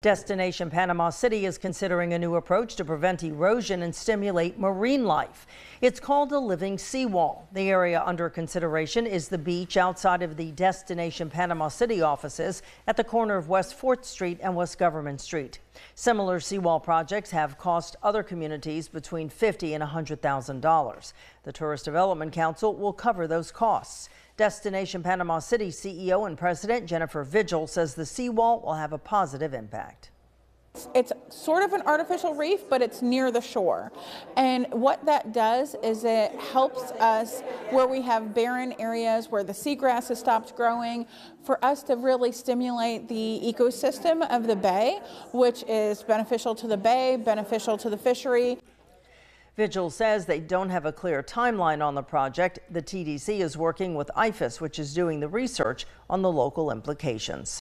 Destination Panama City is considering a new approach to prevent erosion and stimulate marine life. It's called a living seawall. The area under consideration is the beach outside of the Destination Panama City offices at the corner of West 4th Street and West Government Street. Similar seawall projects have cost other communities between 50 and $100,000. The Tourist Development Council will cover those costs. Destination Panama City CEO and President Jennifer Vigil says the seawall will have a positive impact. It's sort of an artificial reef, but it's near the shore. And what that does is it helps us where we have barren areas where the seagrass has stopped growing for us to really stimulate the ecosystem of the bay, which is beneficial to the bay, beneficial to the fishery. Vigil says they don't have a clear timeline on the project. The TDC is working with IFAS, which is doing the research on the local implications.